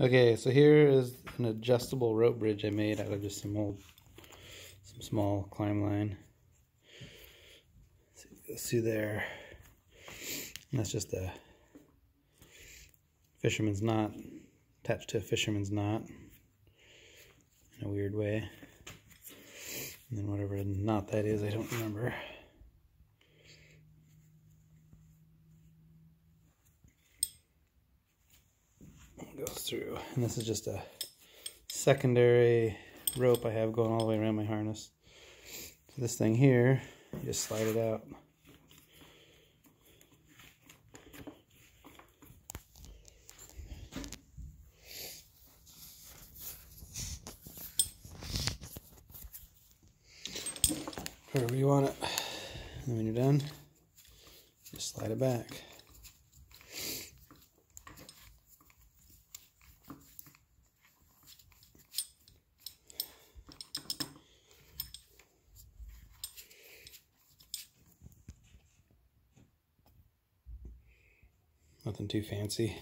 Okay, so here is an adjustable rope bridge I made out of just some old, some small climb line. It goes through there. And that's just a fisherman's knot attached to a fisherman's knot in a weird way. And then whatever knot that is, I don't remember. Goes through. And this is just a secondary rope I have going all the way around my harness. So this thing here, you just slide it out. Wherever you want it. And when you're done, just slide it back. Nothing too fancy.